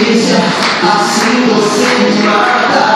igreja, assim você me mata.